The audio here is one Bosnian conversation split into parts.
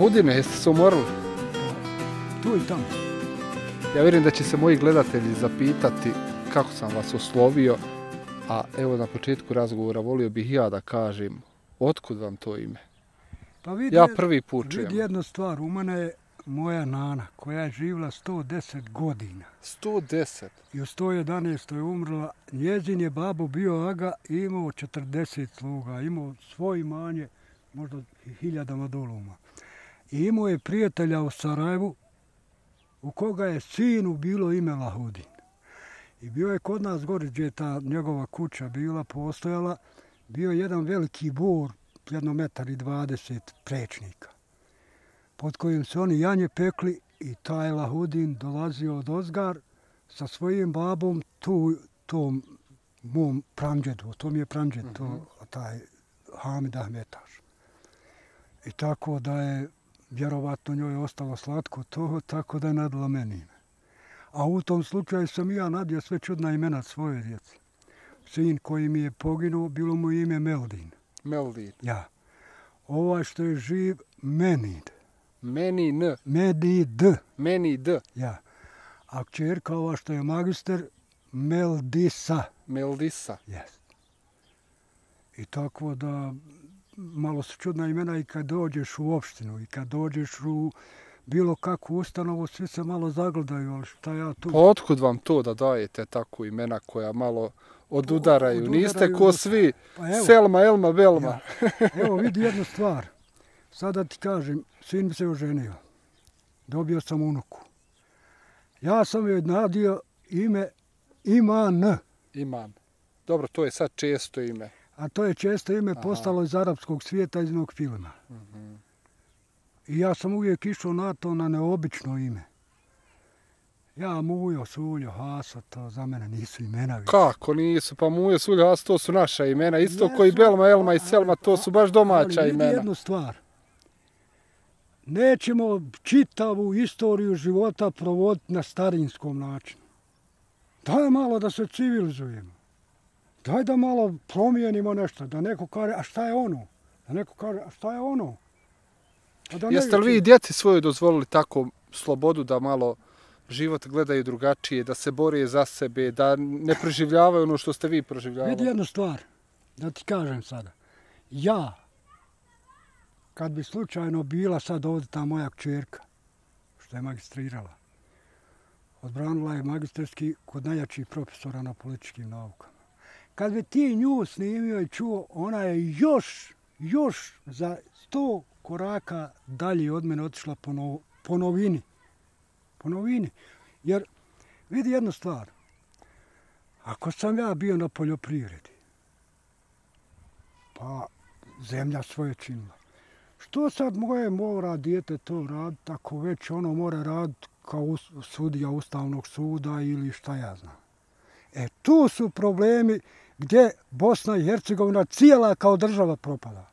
Lahudine, jeste se umorili? Tu i tamo. Ja vjerujem da će se moji gledatelji zapitati kako sam vas oslovio, a evo na početku razgovora volio bih ja da kažem otkud vam to ime? Pa vidi, Ja prvi put čujem. vidi jednu stvar, u mene je moja nana koja je živjela 110 godina 110. i u 111. je umrla. Njezin je babo bio aga i imao 40 sluga, imao svoje imanje, možda hiljadama doluma. I imao je prijatelja u Sarajevu u koga je sinu bilo ime Lahudin. I bio je kod nas gore gdje je ta njegova kuća bila, postojala, bio je jedan veliki bor, jedno metar i dvadeset prečnika, pod kojim su oni janje pekli i taj Lahudin dolazio od Ozgar sa svojim babom tu, tom mom pramđedu, to mi je pramđed, to, taj Hamid Ahmetaš. I tako da je vjerovatno njoj ostalo slatko to, tako da je nadala meni ime. A u tom slučaju sam ja nadio sve čudna imena svoje djece. Sin koji mi je poginuo, bilo mu ime Meldin. Meldin. Ja. Ovaj što je živ, Menid. Meni N. Medid. Meni D. Ja. A čerka ova što je magister, Meldisa. Meldisa. Yes. I tako da malo su čudna imena i kad dođeš u opštinu i kad dođeš u bilo kakvu ustanovu, svi se malo zagledaju, ali šta ja tu... Pa otkud vam to da dajete tako imena koja malo odudaraju? odudaraju Niste ko svi Pa evo. Selma, Elma, Belma. Ja. Evo vidi jednu stvar. Sada ti kažem, sin mi se oženio. Dobio sam unuku. Ja sam joj nadio ime Iman, Iman. Dobro, to je sad često ime. A to je često ime Aha. postalo iz arapskog svijeta iz jednog filma. I ja sam uvijek išao na to na neobično ime. Ja, Mujo, Suljo, Haso, to za mene nisu imena više. Kako nisu? Pa Muje, Sulja, to su naša imena. Isto Jesu, koji Belma, Elma i Selma, to su baš domaća Ali imena. jednu stvar. Nećemo čitavu istoriju života provoditi na starinskom načinu. Daj malo da se civilizujemo. Daj da malo promijenimo nešto. Da neko kaže, a šta je ono? Da neko kaže, a šta je ono? A da ne Jeste li vi djeci svoju dozvolili tako slobodu da malo život gledaju drugačije, da se bore za sebe, da ne preživljavaju ono što ste vi proživljavali? Vidi jednu stvar, da ti kažem sada. Ja, kad bi slučajno bila sad ovdje ta moja kćerka, što je magistrirala, odbranila je magistarski kod najjačih profesora na političkim naukama. Kad bi ti nju snimio i čuo, ona je još, još za sto koraka dalje od mene otišla po, no, po novini. Po novini. Jer, vidi jednu stvar, Ako sam ja bio na poljoprivredi, pa zemlja svoje činila. Što sad moje mora dijete to raditi ako već ono mora raditi kao sudija Ustavnog suda ili šta ja znam. E tu su problemi gdje Bosna i Hercegovina cijela kao država propada.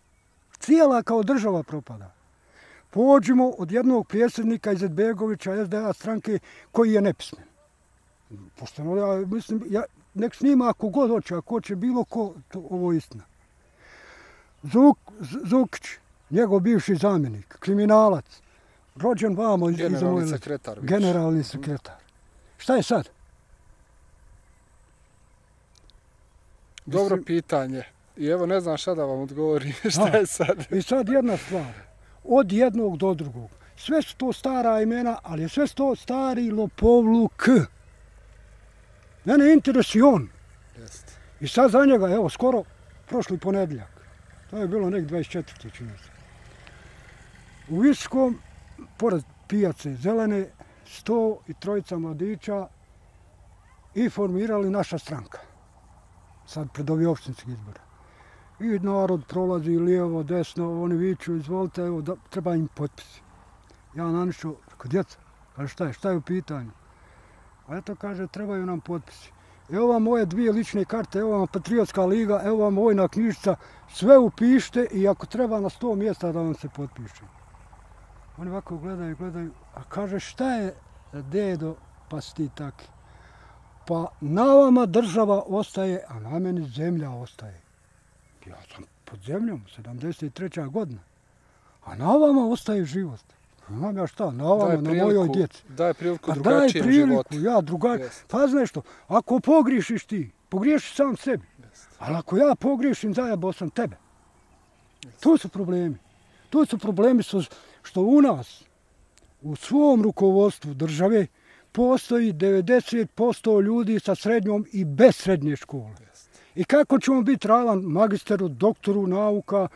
Cijela kao država propada. Pođimo od jednog prijesednika iz Edbegovića SDA stranke koji je nepismen. Pošteno, ja mislim, ja, nek snima ako god hoće, ako hoće bilo ko, to, ovo je istina. Zuk, Zukić, njegov bivši zamjenik, kriminalac, rođen vamo iz, Generalni moje- sekretar. Generalni sekretar. Šta je sad? Dobro Mislim- pitanje. I evo ne znam šta da vam odgovorim. šta Da. je sad? I sad jedna stvar, od jednog do drugog. Sve su to stara imena, ali sve su to stari lopovluk. Mene interesuje on. Jeste. I sad za njega, evo, skoro prošli ponedjeljak. To je bilo nek 24. čini se. U Visokom, pored pijace Zelene, sto i trojica mladića i formirali naša stranka. Sad pred ovi opštinski izbora. I narod prolazi lijevo, desno, oni viču, izvolite, evo, da, treba im potpisi. Ja nanišu, kod djeca, kaže šta je, šta je u pitanju? A eto kaže, trebaju nam potpisi. Evo vam moje dvije lične karte, evo vam Patriotska liga, evo vam vojna knjižica, sve upište i ako treba na sto mjesta da vam se potpiše. Oni ovako gledaju, gledaju, a kaže šta je dedo, pa si ti taki. Pa na vama država ostaje, a na meni zemlja ostaje. Ja sam pod zemljom, 73. godina. A na vama ostaje život. Imam ja šta, na vama, Daje na mojoj priliku, djeci. daje priliku A daj drugačijem priliku, životu. ja drugačije. Jeste. Pa znaš što, ako pogriješiš ti, pogriješiš sam sebi. Jeste. Ali ako ja pogriješim, zajebao sam tebe. To su problemi. To su problemi što u nas, u svom rukovodstvu države, postoji 90% ljudi sa srednjom i bez srednje škole. I kako ćemo biti ravan magisteru, doktoru nauka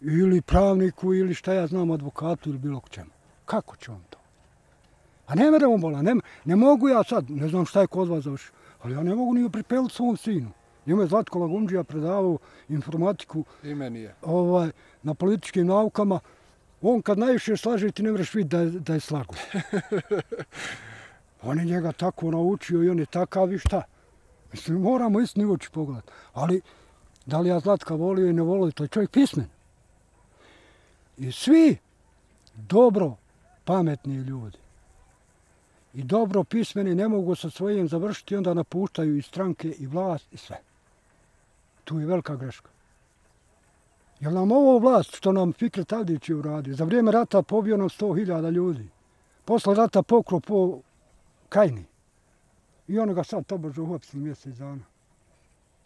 ili pravniku ili šta ja znam, advokatu ili bilo čemu? Kako će on to? A ne meremo bola, ne, ne mogu ja sad, ne znam šta je kod vas završio, ali ja ne mogu ni pripeliti svom sinu. Njemu je Zlatko Lagumđija predavao informatiku I meni je. ovaj, na političkim naukama. On kad najviše slaže ti ne mreš vidjeti da, je- da je slago. on je njega tako naučio i on je takav i šta. Mislim, moramo istini oči pogledati. Ali, da li ja Zlatka volio i ne volio, to je čovjek pismen. I svi dobro pametni ljudi i dobro pismeni ne mogu sa svojim završiti, onda napuštaju i stranke i vlast i sve. Tu je velika greška. Jel nam ovo vlast što nam Fikret Avdić je uradio? Za vrijeme rata pobio nam 100.000 ljudi. Posle rata pokro po Kajni. I ono ga sad tobože uhapsili mjesec dana.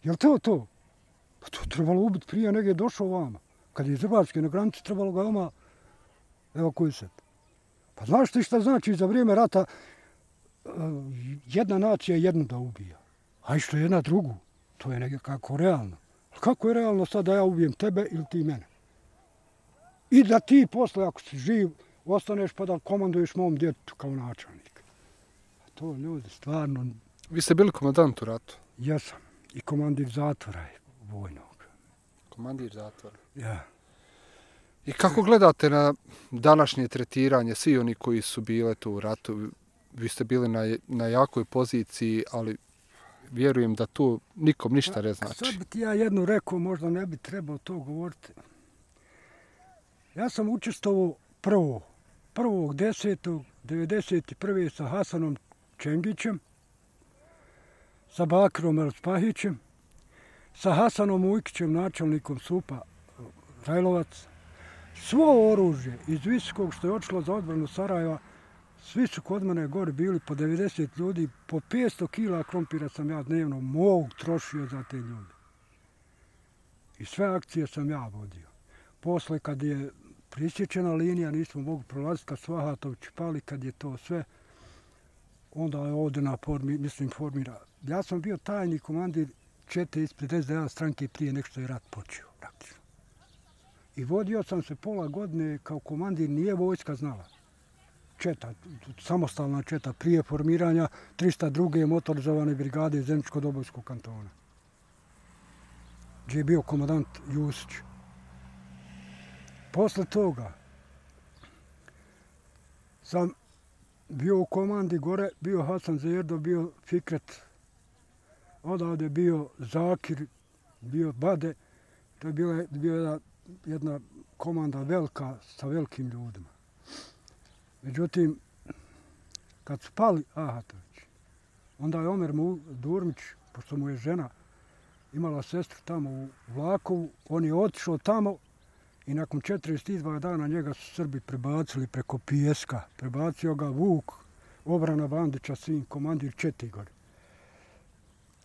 Jel to to? Pa to trebalo ubiti prije nego je došao vama. Kad je iz Hrvatske na granici trebalo ga vama evakuisati. Pa znaš ti šta znači za vrijeme rata e, jedna nacija jednu da ubija, a što jedna drugu. To je nekako realno. Ali kako je realno sad da ja ubijem tebe ili ti mene? I da ti posle, ako si živ, ostaneš pa da komanduješ mom djetu kao načelnik. To ljudi stvarno Vi ste bili komandant u ratu. jesam. I komandir zatvora vojnog. Komandir zatvora. Ja. I kako gledate na današnje tretiranje, svi oni koji su bile tu u ratu, vi ste bili na, na jakoj poziciji, ali vjerujem da tu nikom ništa ne Sad znači. bi ti ja jednu rekao, možda ne bi trebao to govoriti. Ja sam učestvovao prvo, prvog desetog, 91. sa Hasanom Čengićem, sa Bakrom Elspahićem, sa Hasanom Ujkićem, načelnikom SUPA Rajlovac. Svo oružje iz Visokog što je očilo za odbranu Sarajeva, svi su kod mene gore bili po 90 ljudi, po 500 kila krompira sam ja dnevno mog trošio za te ljude. I sve akcije sam ja vodio. Posle kad je prisječena linija, nismo mogli prolaziti, kad Svahatovići pali, kad je to sve, onda je ovdje na formi, mislim, formira. Ja sam bio tajni komandir čete ispred SDA stranke prije nek što je rat počeo, praktično. I vodio sam se pola godine kao komandir, nije vojska znala. Četa, samostalna četa prije formiranja 302. motorizovane brigade Zemljičko-Dobojskog kantona. Gdje je bio komandant Jusić. Posle toga sam bio u komandi gore, bio Hasan Zerdo, bio Fikret, odavde bio Zakir, bio Bade, to je bila, bila jedna, jedna komanda velika sa velikim ljudima. Međutim, kad su pali Ahatović, onda je Omer Mu- Durmić, pošto mu je žena imala sestru tamo u Vlakovu, on je otišao tamo i nakon 42 dana njega su Srbi prebacili preko Pijeska. Prebacio ga Vuk, obrana Bandića, sin, komandir Četigor.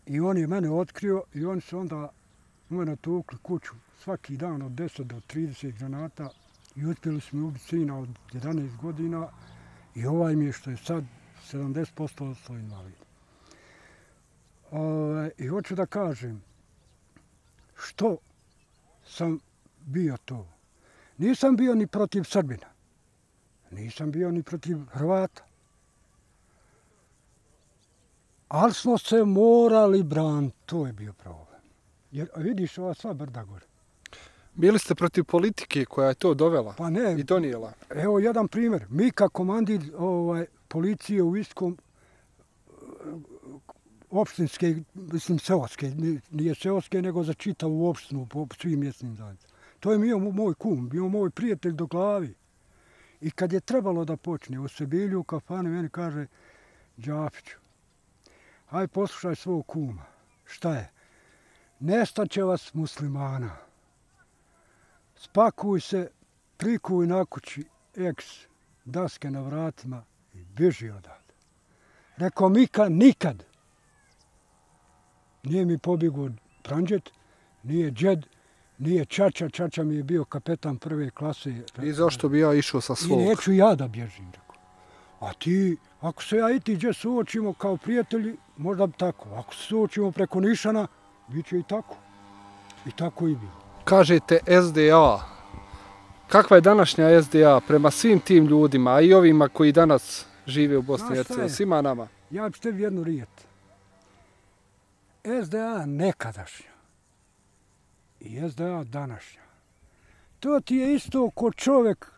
I on je mene otkrio i oni su onda u mene tukli kuću svaki dan od 10 do 30 granata i uspjeli smo ubiti sina od 11 godina i ovaj mi je što je sad 70% ostao invalid. Ove, I hoću da kažem, što sam bio to? Nisam bio ni protiv Srbina. Nisam bio ni protiv Hrvata. Ali smo se morali braniti, to je bio problem. Jer vidiš ova sva brda gore. Bili ste protiv politike koja je to dovela Pa ne, i donijela. Evo jedan primjer. Mi kao komandir ovaj, policije u Iskom opštinske, mislim seoske, ni- nije seoske, nego za čitavu opštinu po svim mjesnim zajednicama. To je bio moj kum, bio moj prijatelj do glavi. I kad je trebalo da počne u Sebilju u kafanu, meni kaže, Đapiću, aj poslušaj svog kuma. Šta je? Nestaće vas muslimana. Spakuj se, prikuj na kući, eks, daske na vratima i bježi odavde. Rekao Mika nikad. Nije mi pobjegao Pranđet, nije džed, nije Čača, Čača mi je bio kapetan prve klase. I zašto bi ja išao sa svog? I neću ja da bježim, rekao. A ti, ako se ja i ti gdje suočimo kao prijatelji, možda bi tako. Ako se suočimo preko Nišana, bit će i tako. I tako i bilo. Kažete SDA. Kakva je današnja SDA prema svim tim ljudima, a i ovima koji danas žive u Bosni i Hercegovini, svima nama? Ja ću tebi jednu rijet. SDA nekadašnja i SDA današnja. To ti je isto ko čovjek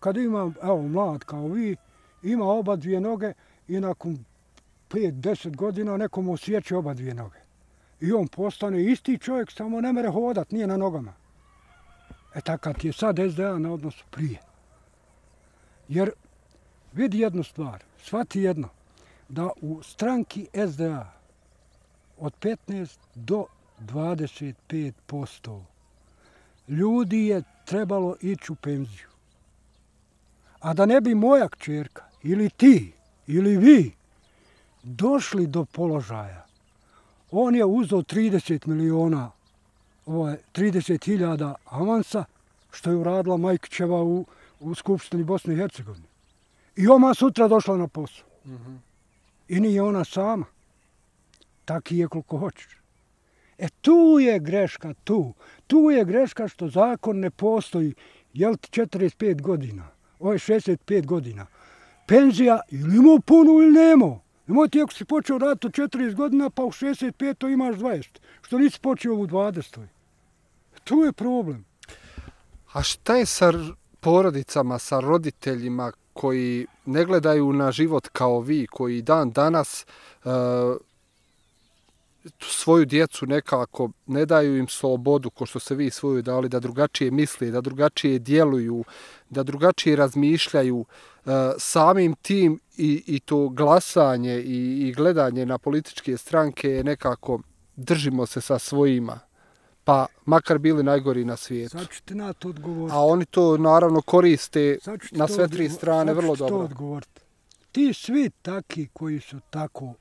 kad ima, evo, mlad kao vi, ima oba dvije noge i nakon 5-10 godina nekom osjeća oba dvije noge. I on postane isti čovjek, samo ne mere hodat, nije na nogama. E tako ti je sad SDA na odnosu prije. Jer vidi jednu stvar, shvati jedno, da u stranki SDA od 15 do 25 posto ljudi je trebalo ići u penziju. A da ne bi moja kćerka, ili ti, ili vi, došli do položaja, on je uzao 30 miliona, ovaj, 30 hiljada avansa, što je uradila Majkićeva u, u Skupštini Bosne i Hercegovine. I oma sutra došla na posao. Mm -hmm. I nije ona sama. Taki je koliko hoćeš. E tu je greška, tu. Tu je greška što zakon ne postoji. Jel ti 45 godina? Ovo je 65 godina. Penzija ili imao punu ili nemao. Nemoj ti ako si počeo raditi od 40 godina, pa u 65 to imaš 20. Što nisi počeo u 20. Tu je problem. A šta je sa porodicama, sa roditeljima koji ne gledaju na život kao vi, koji dan danas uh, svoju djecu nekako ne daju im slobodu ko što se vi svoju dali da drugačije misle, da drugačije djeluju, da drugačije razmišljaju e, samim tim i, i to glasanje i, i gledanje na političke stranke je nekako držimo se sa svojima pa makar bili najgori na svijetu. Sad ću ti na to odgovoriti. A oni to naravno koriste na sve tri strane vrlo dobro. Sad ću to odgovoriti. Ti svi taki koji su tako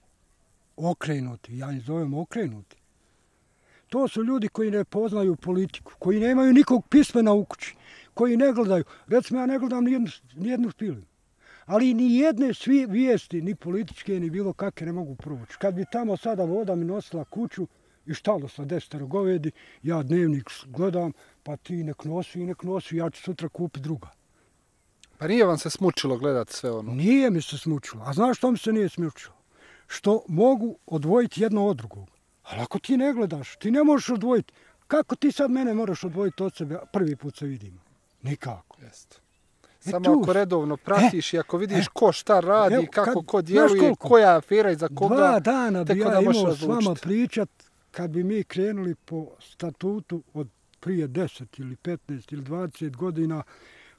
okrenuti, ja ih zovem okrenuti. To su ljudi koji ne poznaju politiku, koji nemaju nikog pismena u kući, koji ne gledaju. Recimo, ja ne gledam nijednu, nijednu film. Ali ni jedne svi vijesti, ni političke, ni bilo kakve, ne mogu proći. Kad bi tamo sada voda mi nosila kuću i štalo sa desetero govedi, ja dnevnik gledam, pa ti nek nosi i nek nosi, ja ću sutra kupiti druga. Pa nije vam se smučilo gledati sve ono? Nije mi se smučilo. A znaš što mi se nije smučilo? Što mogu odvojiti jedno od drugog. Ali ako ti ne gledaš, ti ne možeš odvojiti. Kako ti sad mene moraš odvojiti od sebe? Prvi put se vidimo. Nikako. Jeste. E Samo tu, ako redovno pratiš e, i ako vidiš e, ko šta radi, evo, kako kad, ko djeluje, koja afera i za koga, Dva dana bi ja imao s vama pričat kad bi mi krenuli po statutu od prije 10 ili 15 ili 20 godina,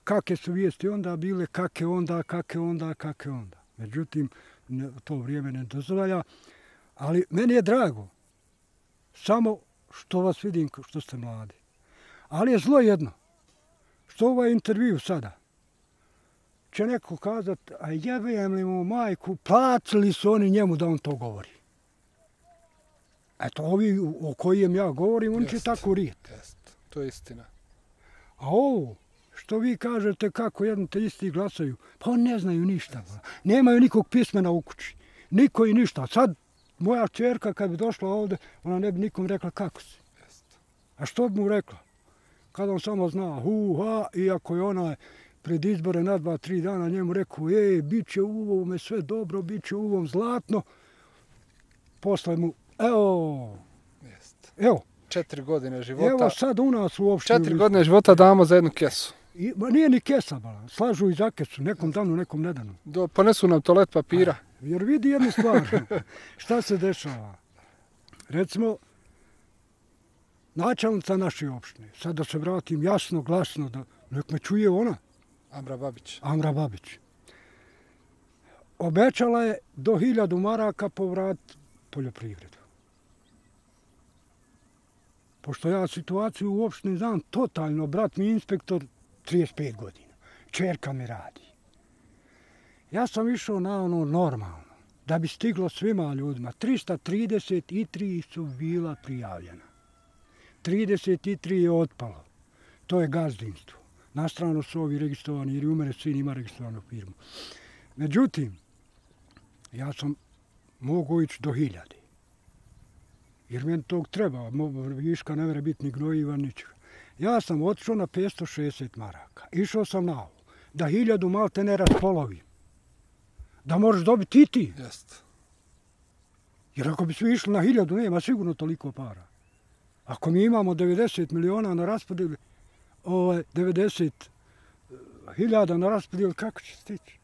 kakve su vijesti onda bile, kakve onda, kakve onda, kakve onda. Međutim, to vrijeme ne dozvolja. Ali meni je drago. Samo što vas vidim što ste mladi. Ali je zlo jedno. Što ovaj intervju sada? Će neko kazat, a jebijem li mu majku, placili su oni njemu da on to govori. Eto, ovi o kojem ja govorim, on će tako rijeti. To je istina. A ovo, što vi kažete kako jedno te isti glasaju, pa oni ne znaju ništa. Ba. Nemaju nikog pismena u kući. Niko i ništa. Sad moja čerka kad bi došla ovde, ona ne bi nikom rekla kako si. A što bi mu rekla? Kada on samo zna hu, ha, iako je ona pred izbore na dva, tri dana njemu rekao, e, bit će u ovome sve dobro, bit će u ovom zlatno. Posle mu, evo, evo, četiri godine života. Evo sad u nas uopšte. Četiri godine života damo za jednu kesu. I, ma nije ni kesa, bala. slažu i za kesu, nekom danu, nekom nedanu. Do, ponesu nam toalet papira. A, jer vidi jednu stvar, šta se dešava. Recimo, načelnica naše opštine, sad da se vratim jasno, glasno, da nek me čuje ona. Amra Babić. Amra Babić. Obećala je do hiljadu maraka povrat poljoprivredu. Pošto ja situaciju u opštini znam totalno, brat mi inspektor 35 godina. Čerka mi radi. Ja sam išao na ono normalno, da bi stiglo svima ljudima. 333 su bila prijavljena. 33 je otpalo. To je gazdinstvo. Na stranu su ovi registrovani, jer umere sin ima registrovanu firmu. Međutim, ja sam mogu ići do hiljade. Jer meni tog treba, viška ne vre biti ni gnojiva, ničega. Ja sam otišao na 560 maraka. Išao sam na ovo. Da hiljadu mal te ne raspolovim. Da možeš dobiti i ti. Jest. Jer ako bi svi išli na hiljadu, nema sigurno toliko para. Ako mi imamo 90 miliona na raspodijeli, ovaj, 90 eh, hiljada na raspodijeli, kako će stići?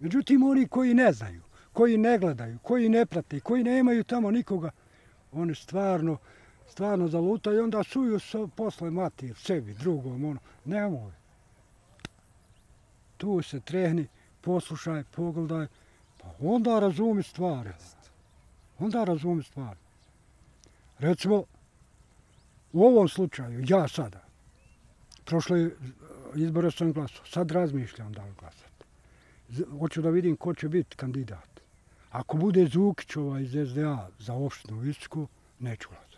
Međutim, oni koji ne znaju, koji ne gledaju, koji ne prate, koji nemaju tamo nikoga, oni stvarno, stvarno zaluta i onda suju se posle mati, sebi, drugom, ono, nemoj. Tu se trehni, poslušaj, pogledaj, pa onda razumi stvari. Onda razumi stvari. Recimo, u ovom slučaju, ja sada, prošle eh, izbore sam glasao, sad razmišljam da li glasati. Hoću da vidim ko će biti kandidat. Ako bude Zukićova iz SDA za opštinu Visku, neću glasati.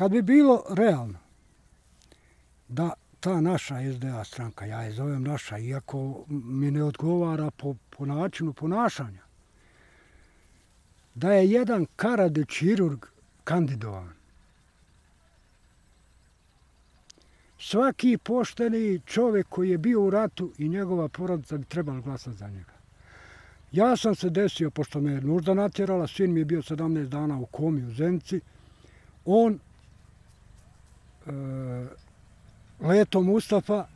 Kad bi bilo realno da ta naša SDA stranka, ja je zovem naša, iako mi ne odgovara po, po načinu ponašanja, da je jedan karade čirurg kandidovan. Svaki pošteni čovjek koji je bio u ratu i njegova porodica bi trebalo glasati za njega. Ja sam se desio, pošto me je nužda natjerala, sin mi je bio 17 dana u komi u Zenci, on, E, Leto Mustafa,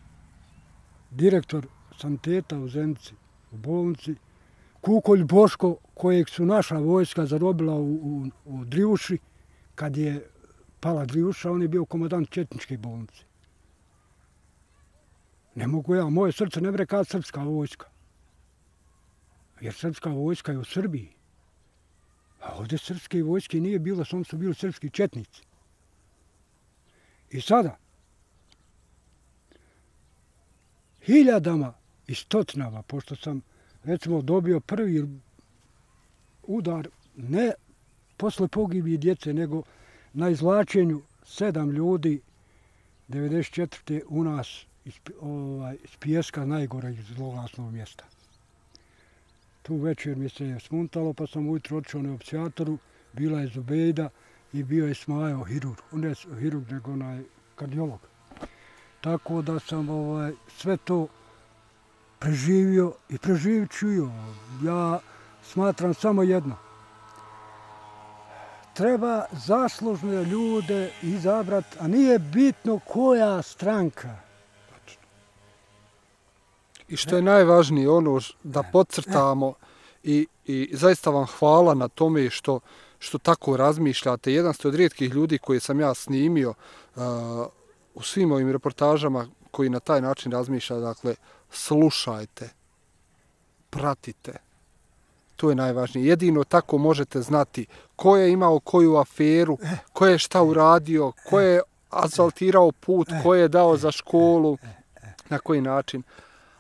direktor saniteta u Zenci, u bolnici, Kukolj Boško, kojeg su naša vojska zarobila u, u, u Drivuši, kad je pala Drivuša, on je bio komandant Četničke bolnice. Ne mogu ja, moje srce ne bre kada srpska vojska. Jer srpska vojska je u Srbiji. A ovdje srpske vojske nije bilo, samo su bili srpski četnici. I sada, hiljadama i stotinama, pošto sam recimo dobio prvi udar, ne posle pogibije djece, nego na izlačenju sedam ljudi 94. u nas iz, ovaj, iz pijeska najgore iz zloglasnog mjesta. Tu večer mi se je smuntalo, pa sam ujutro odšao na opcijatoru, bila je Zubejda i bio je Smajo, hirurg, ne hirurg, nego onaj kardiolog. Tako da sam ovaj, sve to preživio i preživit ću Ja smatram samo jedno. Treba zaslužne ljude izabrat, a nije bitno koja stranka. I što je najvažnije, ono da podcrtamo i, i zaista vam hvala na tome što, što tako razmišljate. Jedan ste od rijetkih ljudi koji sam ja snimio uh, u svim ovim reportažama koji na taj način razmišlja, dakle, slušajte, pratite. To je najvažnije. Jedino tako možete znati ko je imao koju aferu, ko je šta uradio, ko je asfaltirao put, ko je dao za školu, na koji način.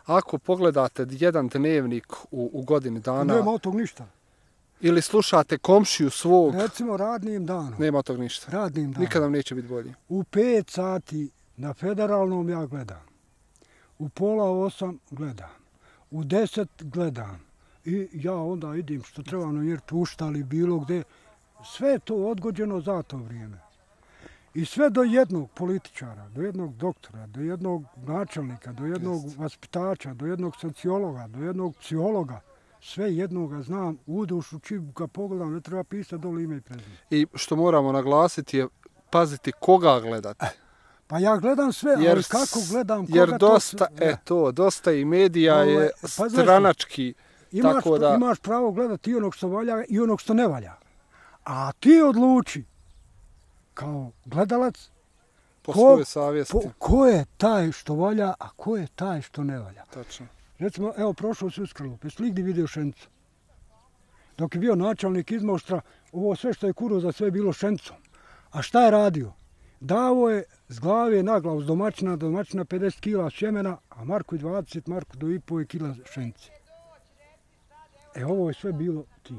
Ako pogledate jedan dnevnik u, u godini dana... Nema od tog ništa. Ili slušate komšiju svog... Recimo radnim danom. Nema tog ništa. Radnim danom. Nikad vam neće biti bolje. U pet sati na federalnom ja gledam. U pola osam gledam. U deset gledam. I ja onda idem što treba na njer tuštali bilo gde. Sve je to odgođeno za to vrijeme. I sve do jednog političara, do jednog doktora, do jednog načelnika, do jednog vaspitača, do jednog sociologa, do jednog psihologa, sve jednoga znam u dušu, čim ga pogledam, ne treba pisati dole ime i prezime. I što moramo naglasiti je paziti koga gledate. Eh, Pa ja gledam sve, jer, ali kako gledam koga jer dosta, to... E to, dosta i medija Ove, je pa stranački. Imaš, tako da... imaš pravo gledati i onog što valja i onog što ne valja. A ti odluči kao gledalac po ko, svoje savjesti. Po, ko je taj što valja, a ko je taj što ne valja. Tačno. Recimo, evo, prošao se uskrlo, pa slik vidio šencu. Dok je bio načalnik iz Moštra, ovo sve što je kuro za sve bilo šencom. A šta je radio? Davo je s glave na glavu, s domaćina, domaćina 50 kila sjemena, a Marko 20, Marko do i po kila šence. E, ovo je sve bilo ti.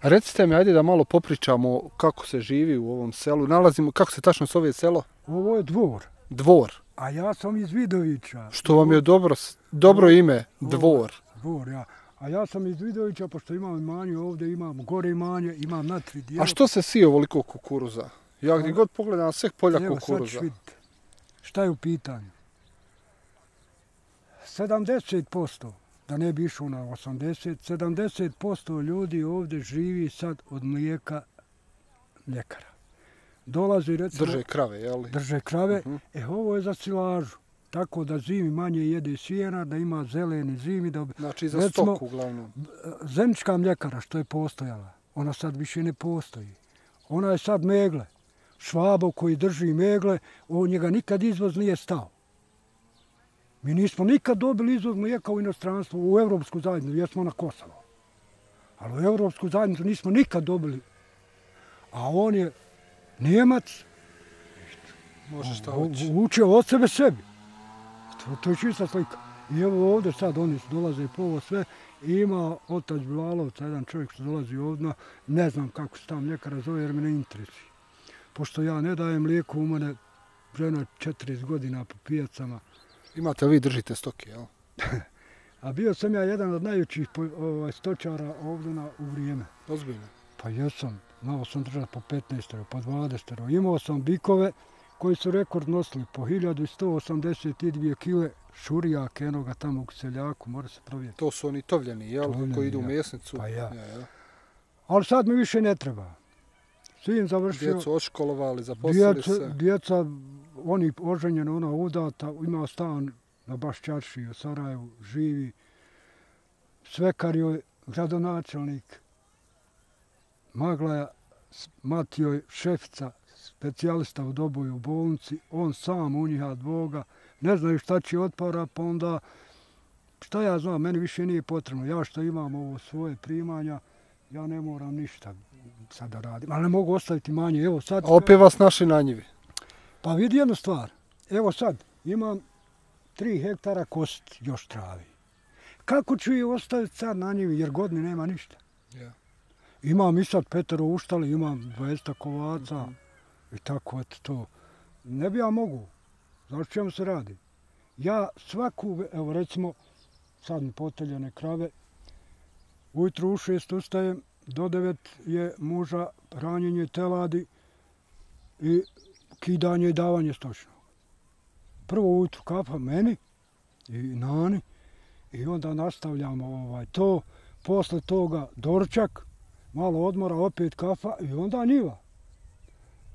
A recite mi, ajde da malo popričamo kako se živi u ovom selu. Nalazimo, kako se tačno zove selo? Ovo je dvor, Dvor. A ja sam iz Vidovića. Što vam je dobro, dobro ime, dvor. Dvor, ja. A ja sam iz Vidovića, pošto imam imanje ovdje, imam gore imanje, imam na tri dijela. A što se sije ovoliko kukuruza? Ja gdje god pogledam sveh polja Evo, sad kukuruza. ću vidjeti. Šta je u pitanju? 70%, da ne bi išao na 80, 70% ljudi ovdje živi sad od mlijeka mljekara. Dolazi recimo, Drže krave, jel? drže krave, Mhm. e ovo je za silažu. Tako da zimi manje jede sjena, da ima zeleni zimi, da Znači za Recimo- stoku uglavnom. Zenička mljekara što je postojala, ona sad više ne postoji. Ona je sad megle. Švabo koji drži megle, on njega nikad izvoz nije stao. Mi nismo nikad dobili izvoz mlijeka u inostranstvo, u Evropsku zajednicu, jer smo na Kosovo. Ali u Evropsku zajednicu nismo nikad dobili. A on je Njemac, Može šta u- hoće. u- učio od sebe sebi. To, to je čista slika. I evo ovdje sad oni dolaze po ovo sve. I ima otac Bilalovca, jedan čovjek što dolazi ovdje, ne znam kako se ta mljekara zove jer me ne interesuje. Pošto ja ne dajem mlijeko, u mene žena 40 godina po pijacama. Imate vi držite stoke, jel? A bio sam ja jedan od najvećih po- ovaj, stočara ovdje na, u vrijeme. Ozbiljno. Pa jesam, znao sam držati po 15, po 20. Imao sam bikove koji su rekord nosili po 1182 kile šurijak enoga tamo u seljaku, mora se provjeriti. To su oni tovljeni, jel? Tovljeni, koji idu u ja. mjesnicu. Pa ja. ja, ja. Ali sad mi više ne treba. Svim završio. Djecu odškolovali, zaposlili djeca, se. djeca, oni oženjeni, ona udata, ima stan na Bašćarši u Sarajevu, živi. Svekar joj, gradonačelnik, Maglaja, s- Matijoj, šefica, specijalista u doboju u bolnici, on sam u njiha dvoga, ne znaju šta će otpara, pa onda, šta ja znam, meni više nije potrebno. Ja što imam ovo svoje primanja, ja ne moram ništa sad da radim, ali ne mogu ostaviti manje. Evo sad, A opet vas naši na njivi. pa vidi jednu stvar. Evo sad, imam 3 hektara kost još travi. Kako ću je ostaviti sad na njivi, jer godine nema ništa. Ja. Imam i sad petero uštali, imam 200 kovaca i tako, eto to. Ne bi ja mogu. Znaš čemu se radi? Ja svaku, evo recimo, sad mi poteljene krave, ujutru u šest ustajem, do devet je muža ranjenje teladi i kidanje i davanje stočnog. Prvo ujutru kafa meni i nani i onda nastavljamo ovaj to. Posle toga dorčak, malo odmora, opet kafa i onda njiva.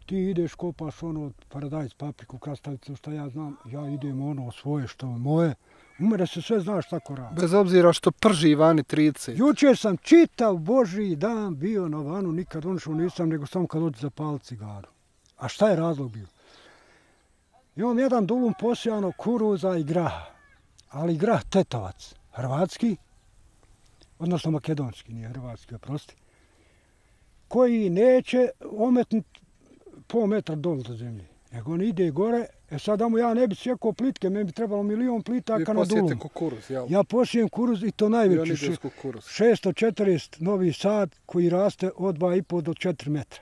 Ti ideš, kopaš ono paradajz, papriku, krastavicu, šta ja znam, ja idem ono svoje što je moje. Umere se sve znaš tako radi. Bez obzira što prži vani 30. Jučer sam čitav Božiji dan bio na vanu, nikad onšao nisam, nego samo kad ođe zapaliti cigaru. A šta je razlog bio? Imam jedan dulum posijano kuruza i graha, ali grah tetovac, hrvatski, odnosno makedonski, nije hrvatski, oprosti, koji neće ometnuti pol metra dol do zemlje, nego on ide gore, e sad da mu ja ne bi sjekao plitke, meni bi trebalo milion Vi plitaka na posijete dulum. kukuruz, jel? Ja posijem kuruz i to I najveći. s kukuruz. 640 novi sad koji raste od 2,5 do 4 metra.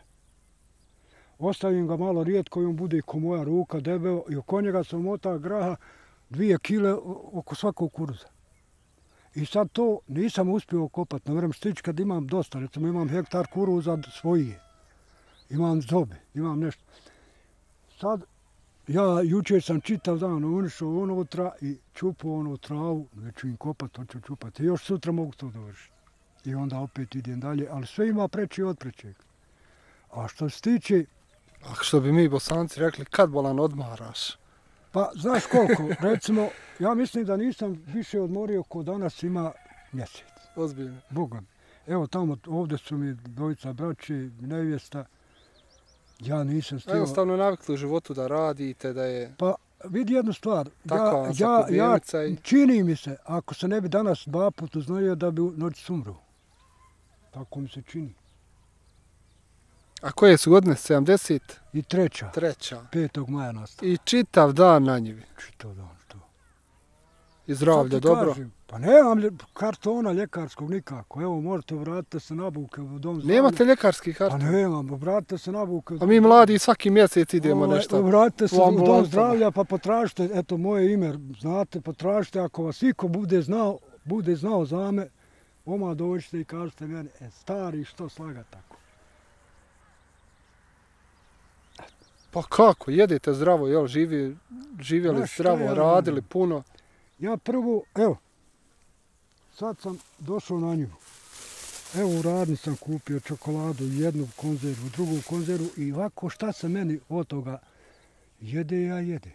Ostavim ga malo rijetko i on bude ko moja ruka debeo i oko njega sam mota graha dvije kile oko svakog kuruza. I sad to nisam uspio kopat, na vrem stići kad imam dosta, recimo imam hektar kuruza svojije. Imam zobe, imam nešto. Sad, ja jučer sam čitav dan unišao unutra i čupao onu travu, neću im kopat, hoću čupati. Još sutra mogu to dovršiti. I onda opet idem dalje, ali sve ima preče od prečeg. A što se tiče, A što bi mi bosanci rekli, kad bolan odmaraš? Pa znaš koliko, recimo, ja mislim da nisam više odmorio ko danas ima mjesec. Ozbiljno. Boga mi. Evo tamo, ovdje su mi dvojica braće, nevjesta. Ja nisam stio... Jednostavno navikli u životu da radite, da je... Pa vidi jednu stvar. Takva Ja, ja, ja, i- čini mi se, ako se ne bi danas dva puta uznojio da bi noć sumro. Tako mi se čini. A koje su godine? 73. I treća, 5. maja nastala. I čitav dan na njivi. Čitav dan, to. I zdravlje, dobro. kažem, Pa nemam lje- kartona ljekarskog nikako. Evo, možete vratite se na buke u dom zdravlja. Nemate ljekarski Pa karton? nemam, vratite se na buke. A mi mladi svaki mjesec idemo Ovaj, nešto. Vratite se u u dom zdravlja pa potražite, eto moje ime, znate, potražite, ako vas iko bude znao, bude znao za me, oma dođite i kažete meni, e, stari, što slaga tako? Pa kako, jedete zdravo, jel, živi, živjeli Ma šta zdravo, ja radili radim? puno. Ja prvo, evo, sad sam došao na nju. Evo u radni sam kupio čokoladu, jednu konzervu, drugu konzervu i ovako šta se meni od toga jede, ja jede.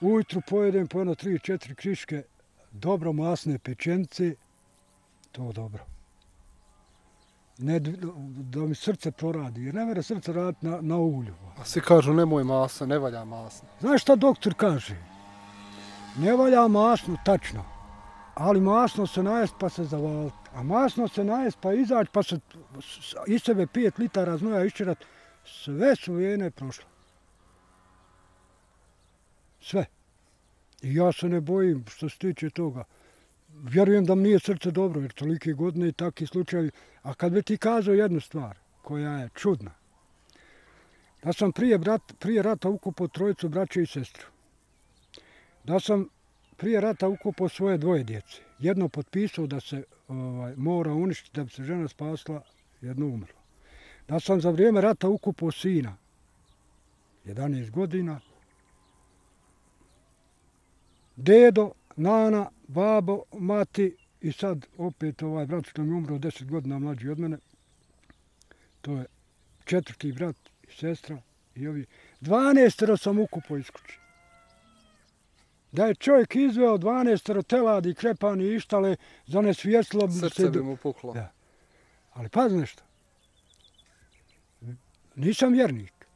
Ujutru pojedem po jedno tri, četiri kriške dobro masne pečenice, to dobro. Ne, da mi srce proradi, jer ne mora srce raditi na, na ulju. A svi kažu nemoj masno, ne valja masno. Znaš šta doktor kaže? Ne valja masno, tačno. Ali masno se najest pa se zavalit. A masno se najest pa izaći pa se iz sebe 5 litara znoja iščerat. Sve su vijene prošle. Sve. I ja se ne bojim što se tiče toga. Vjerujem da mi nije srce dobro, jer tolike godine i takvi slučajevi. A kad bi ti kazao jednu stvar, koja je čudna, da sam prije, brat, prije rata ukupao trojicu braće i sestru. Da sam prije rata ukupao svoje dvoje djece. Jedno potpisao da se ovaj, mora uništiti da bi se žena spasla, jedno umrlo. Da sam za vrijeme rata ukupao sina, 11 godina, dedo, nana, babo, mati i sad opet ovaj brat što mi umro 10 godina mlađi od mene. To je četvrti brat i sestra i ovi. 12 sam ukupao iz kuće. Da je čovjek izveo 12 teladi, krepani i ištale, za nesvjeslo bi Srce se... bi mu puklo. Da. Ali pazi nešto. Nisam vjernik.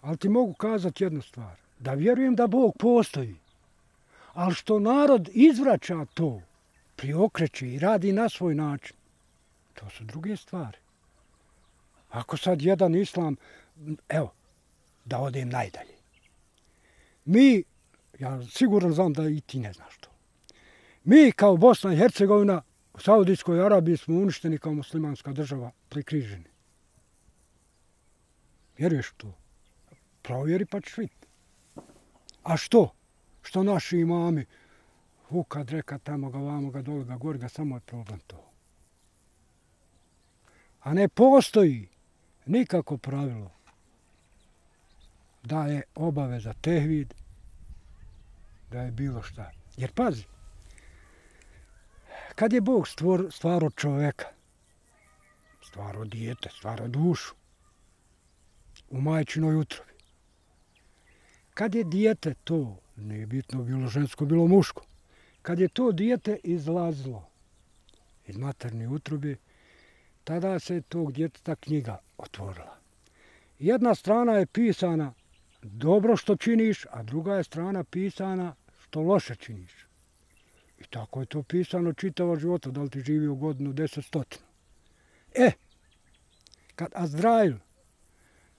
Ali ti mogu kazati jednu stvar. Da vjerujem da Bog postoji. Ali što narod izvraća to, priokreće i radi na svoj način, to su druge stvari. Ako sad jedan islam, evo, da odem najdalje. Mi, ja sigurno znam da i ti ne znaš to. Mi kao Bosna i Hercegovina u Saudijskoj Arabiji smo uništeni kao muslimanska država, prikriženi. Vjeruješ to? Provjeri pa ćeš vidjeti. A što? Što naši imami, vuka dreka tamo ga, vamo ga, dole ga, gori ga, samo je problem to. A ne postoji nikako pravilo da je obaveza tehvid, da je bilo šta. Jer pazi, kad je Bog stvor, stvaro čoveka, stvaro dijete, stvaro dušu, u majčinoj utrobi, kad je dijete to, nije bitno bilo žensko, bilo muško, kad je to dijete izlazilo iz materne utrobe, tada se tog djeteta knjiga otvorila. Jedna strana je pisana dobro što činiš, a druga je strana pisana što loše činiš. I tako je to pisano čitava života, da li ti živio godinu, deset stotinu. E, kad Azrail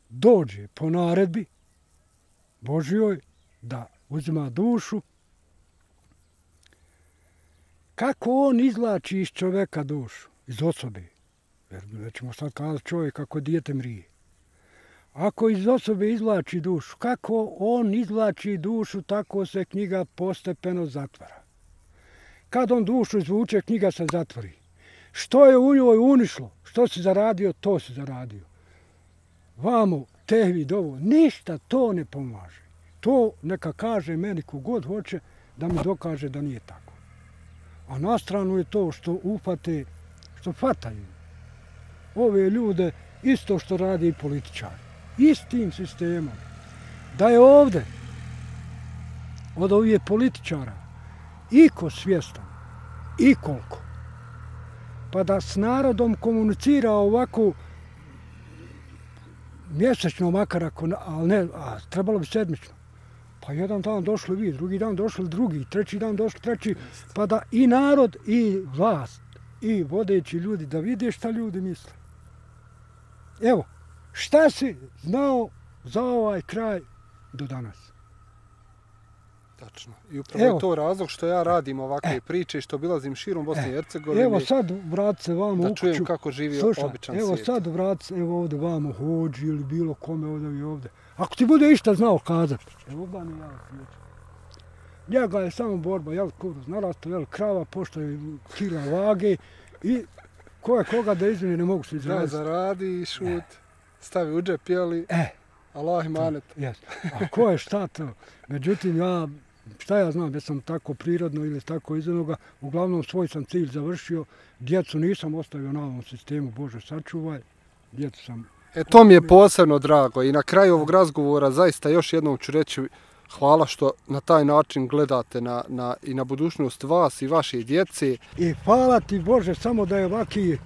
dođe po naredbi Božjoj da uzima dušu, kako on izlači iz čoveka dušu, iz osobe, jer ćemo sad kazati čovjek kako dijete mrije. Ako iz osobe izlači dušu, kako on izlači dušu, tako se knjiga postepeno zatvara. Kad on dušu izvuče, knjiga se zatvori. Što je u njoj unišlo, što si zaradio, to si zaradio. Vamo, tehvi, dovo, ništa to ne pomaže. To neka kaže meni kogod hoće da mi dokaže da nije tako. A na stranu je to što upate, što fataju ove ljude isto što radi i političari. Istim sistemom. Da je ovde od ovih političara iko svjestan i koliko pa da s narodom komunicira ovako mjesečno makar ako, ali ne, a trebalo bi sedmično. Pa jedan dan došli vi, drugi dan došli drugi, treći dan došli treći, pa da i narod i vlast i vodeći ljudi da vide šta ljudi misle. Evo, šta si znao za ovaj kraj do danas? Tačno. I upravo Evo. je to razlog što ja radim ovakve E. priče i što obilazim širom Bosne i Hercegovine. Evo sad vrat se vamo da u čujem kuću. kako živi Slušaj, običan evo svijet. sad vrat se, evo ovdje vamo hođi ili bilo kome ovdje i ovdje. Ako ti bude išta znao kazat, evo ovdje mi ja svijeća. Njega je samo borba, jel, kuruz narasto, jel, krava, pošto je kila vage i ko je koga da izvini, ne mogu se Da, izraziti. zaradi i šut, stavi u džep, jeli, E, Allah i manet. Jes. A ko je šta to? Međutim, ja, šta ja znam, da sam tako prirodno ili tako izvenoga, uglavnom svoj sam cilj završio, djecu nisam ostavio na ovom sistemu, Bože sačuvaj, djecu sam, E, to mi je posebno drago i na kraju ovog razgovora zaista još jednom ću reći hvala što na taj način gledate na, na, i na budućnost vas i vaše djece. i hvala ti Bože samo da je ovaki,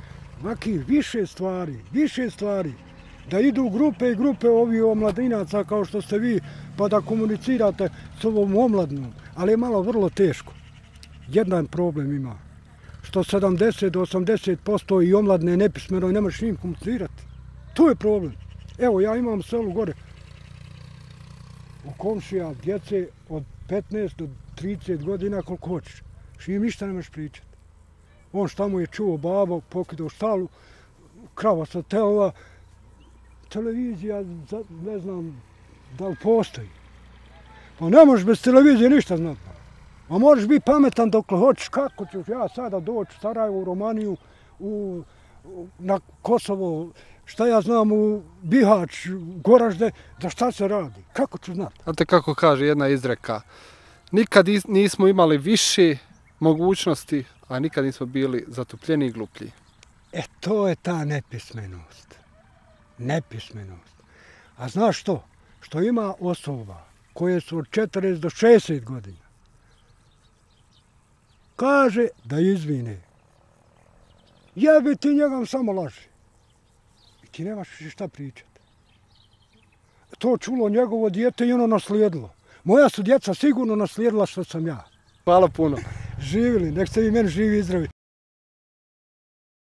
ovaki više stvari, više stvari, da idu grupe i grupe ovi omladinaca kao što ste vi, pa da komunicirate s ovom omladnom, ali je malo vrlo teško. Jedan problem ima, što 70 do 80% i omladne nepismeno i ne s njim komunicirati. To je problem. Evo, ja imam selu gore u komšija djece od 15 do 30 godina koliko hoćeš. Što im ništa nemaš pričati. On šta mu je čuo babo, pokidao štalu, krava sa telova, televizija, ne znam da li postoji. Pa ne možeš bez televizije ništa znati. A možeš biti pametan dok hoćeš, kako ćeš ja sada doći u Sarajevo, u Romaniju, u, u- na Kosovo, šta ja znam, u Bihać, u Goražde, da šta se radi, kako ću znati. Znate kako kaže jedna izreka, nikad is- nismo imali više mogućnosti, a nikad nismo bili zatopljeni i gluplji. E, to je ta nepismenost. Nepismenost. A znaš što? Što ima osoba koje su od 40 do 60 godina. Kaže da izvine. Jebi ti njegom samo laži. I ti nemaš više šta pričati. To čulo njegovo dijete i ono naslijedilo. Moja su djeca sigurno naslijedila što sam ja. Hvala puno. Živili, nek ste vi meni živi i zdravi.